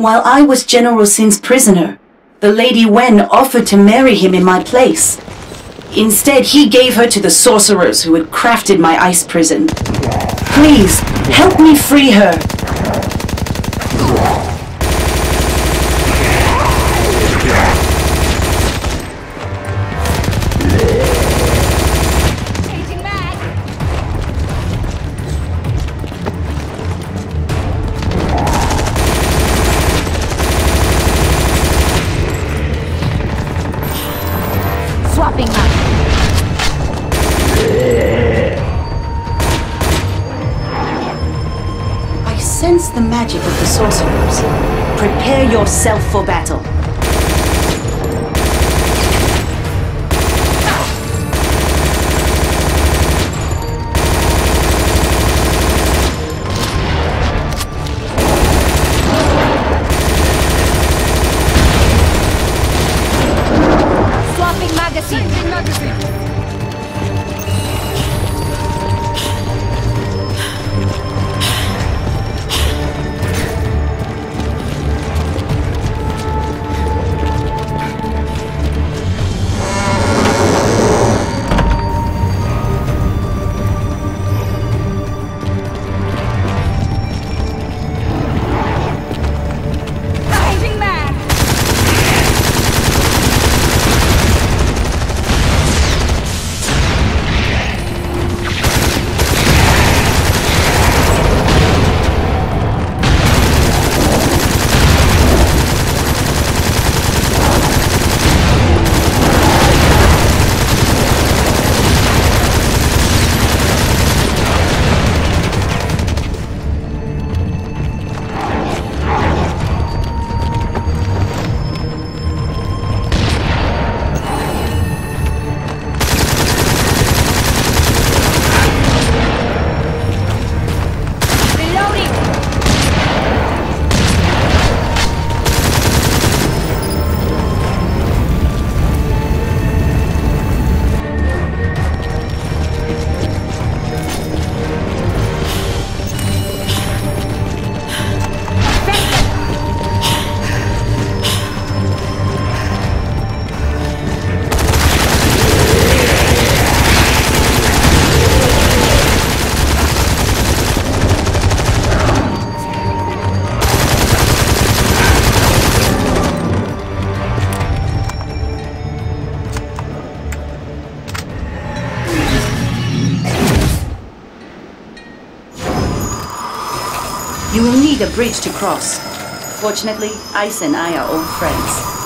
While I was General Sin's prisoner, the Lady Wen offered to marry him in my place. Instead, he gave her to the sorcerers who had crafted my ice prison. Please, help me free her. Sense the magic of the sorcerers. Prepare yourself for battle. Need a bridge to cross. Fortunately, Ice and I are old friends.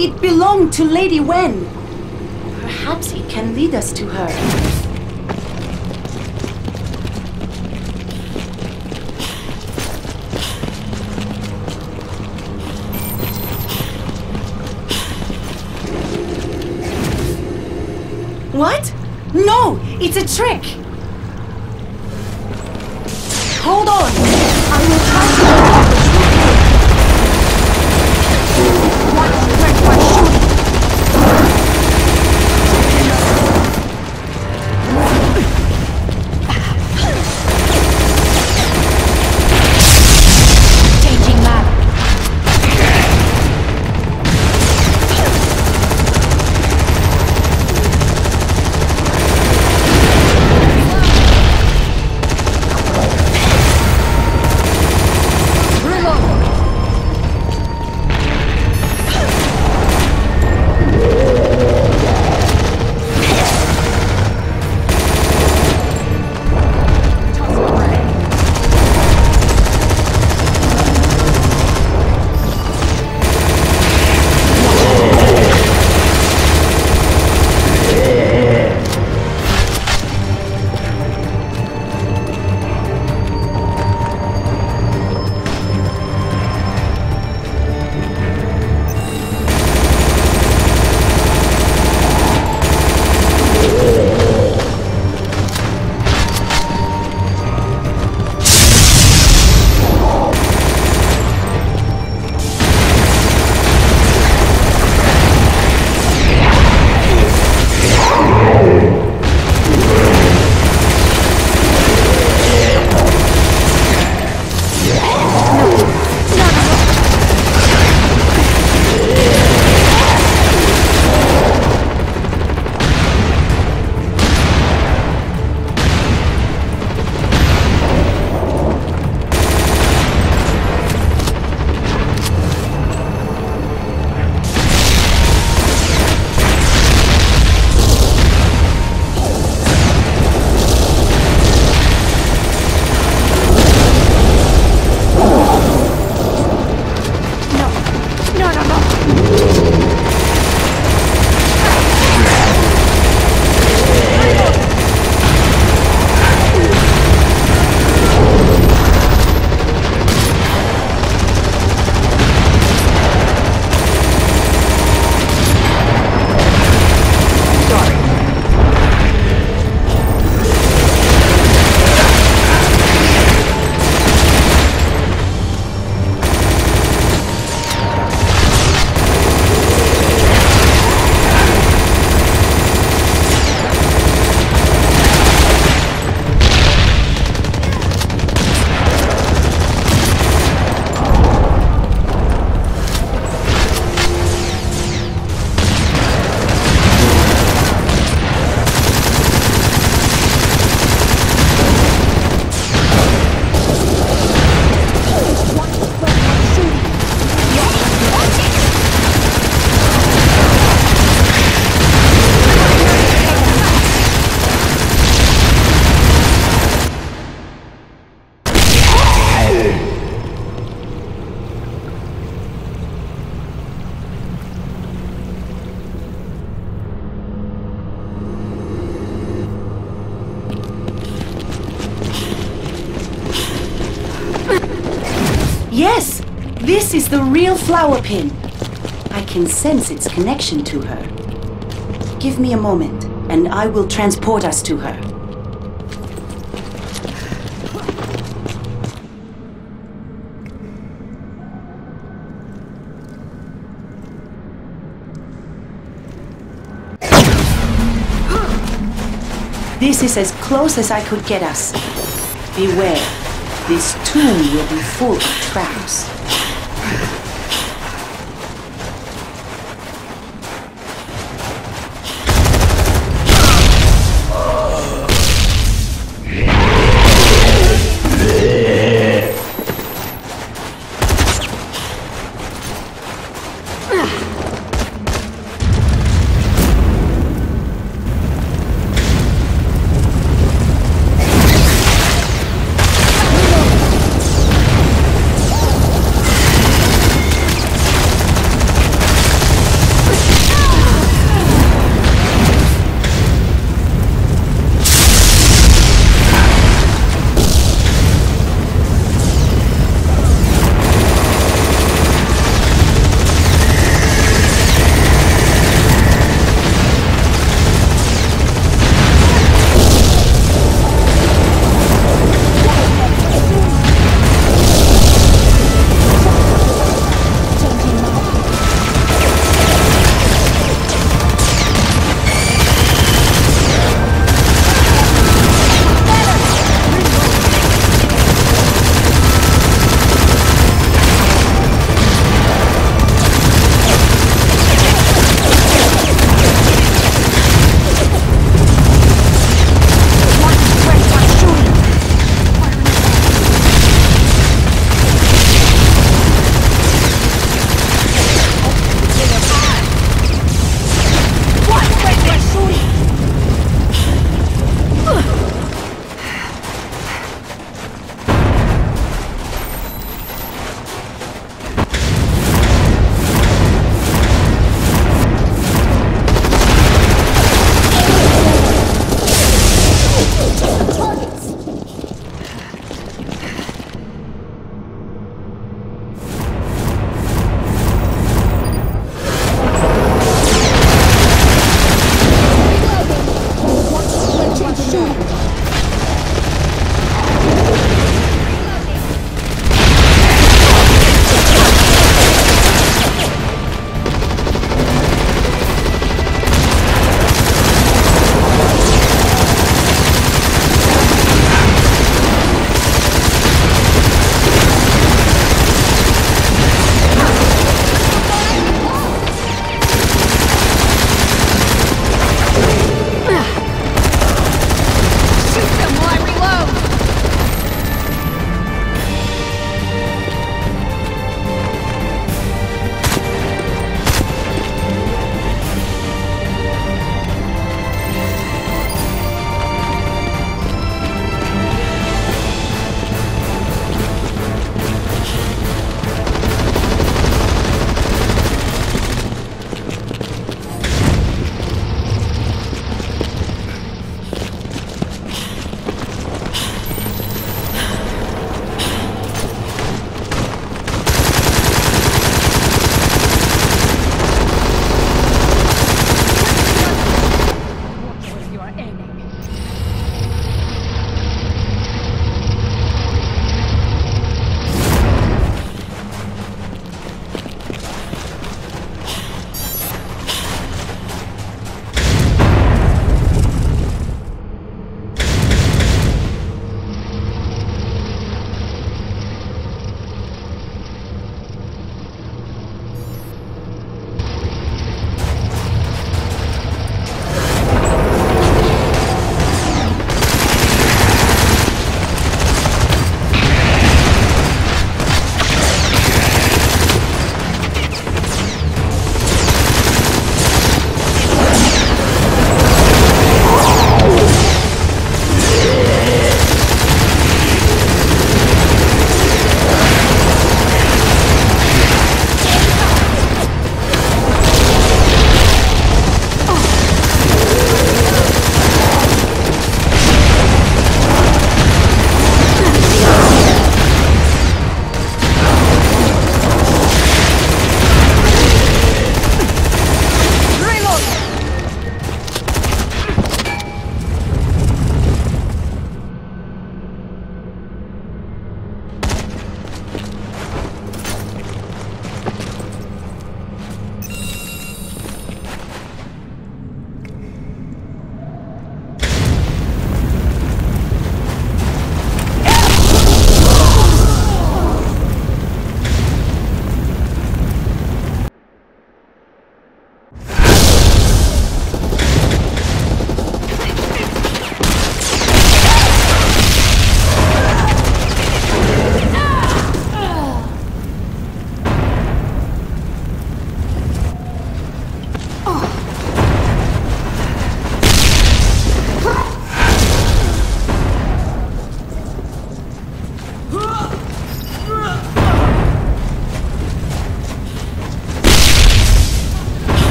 It belonged to Lady Wen. Perhaps it can lead us to her. What? No! It's a trick! Hold on! Flower pin. I can sense its connection to her. Give me a moment, and I will transport us to her. This is as close as I could get us. Beware, this tomb will be full of traps.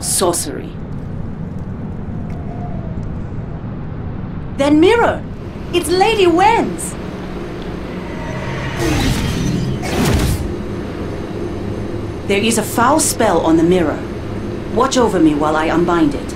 Sorcery. Then mirror! It's Lady Wen's! There is a foul spell on the mirror. Watch over me while I unbind it.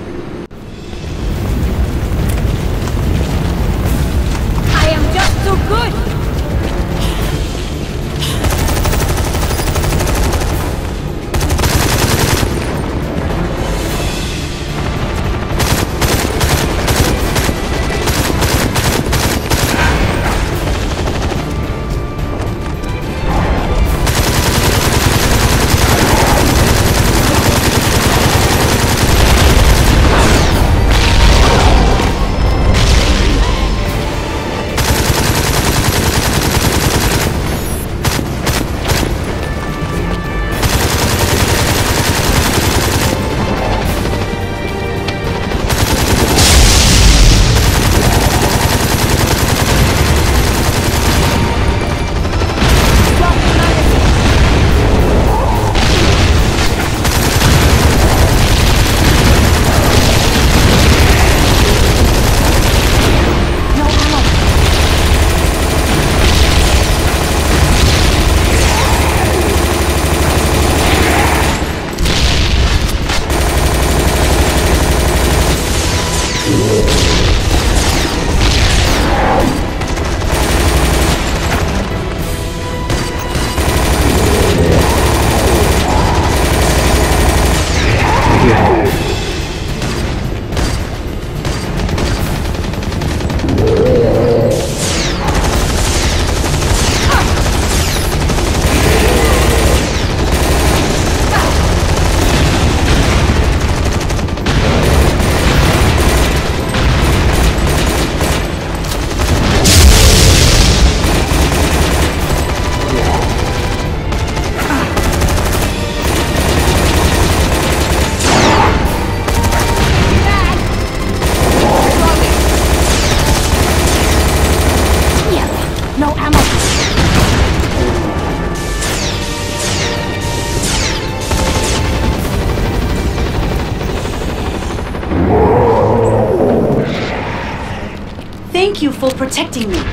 For protecting me.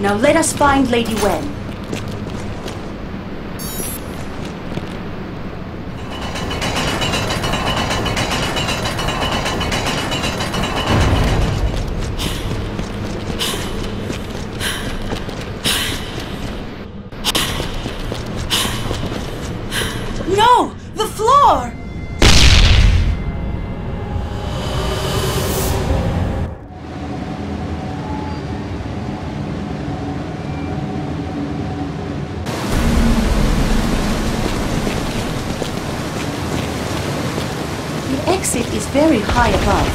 Now let us find Lady Wen. The exit is very high above.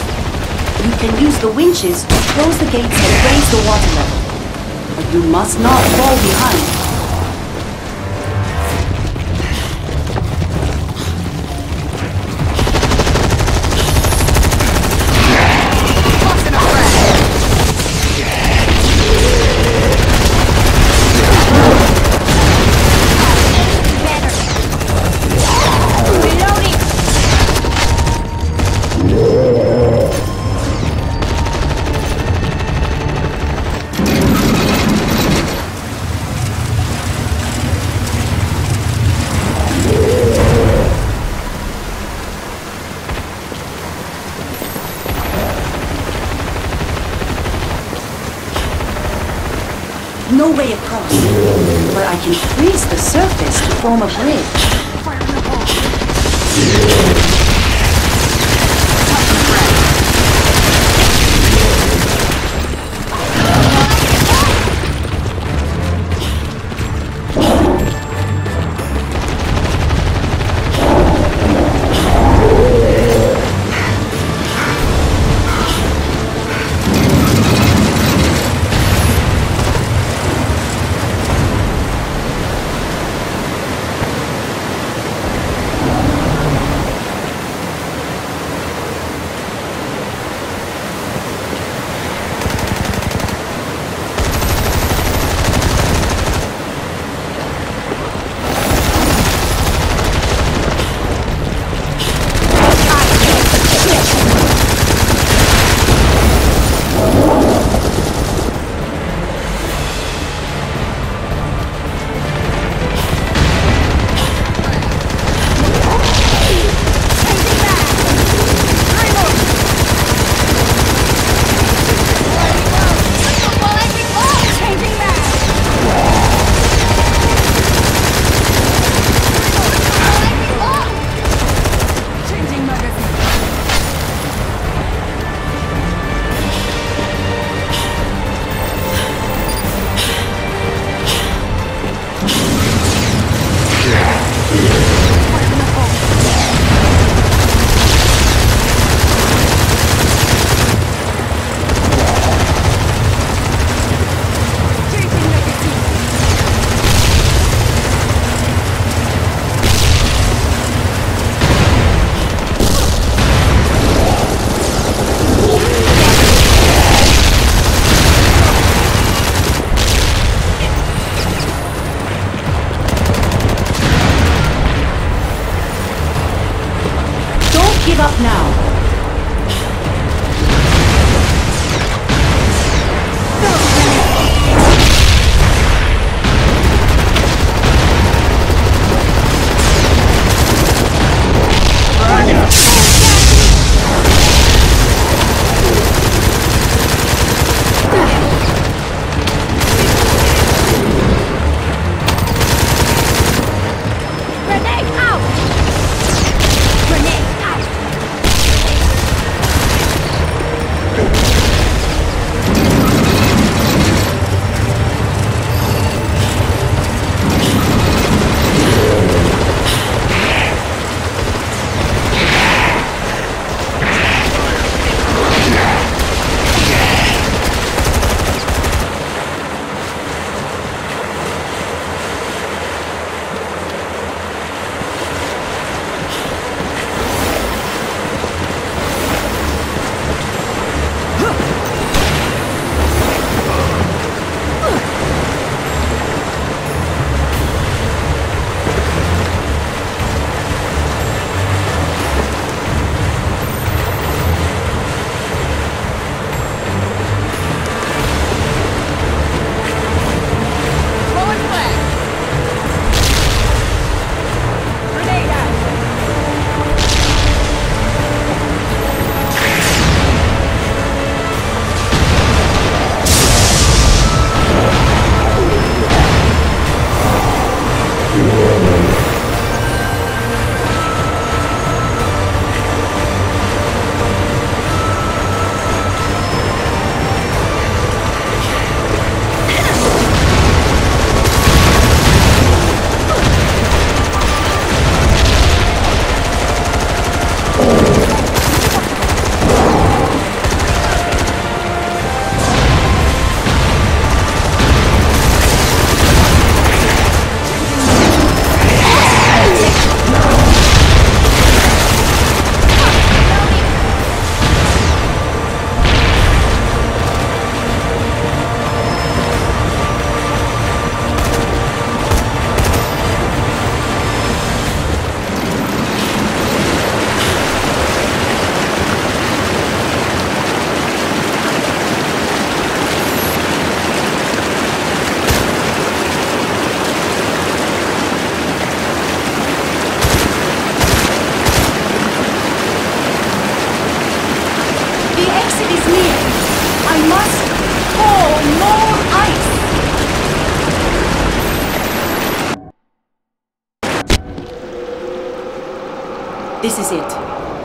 You can use the winches to close the gates and raise the water level. But you must not fall behind. The surface to form a bridge.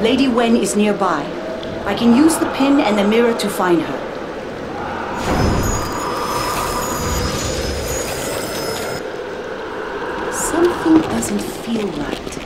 Lady Wen is nearby. I can use the pin and the mirror to find her. Something doesn't feel right.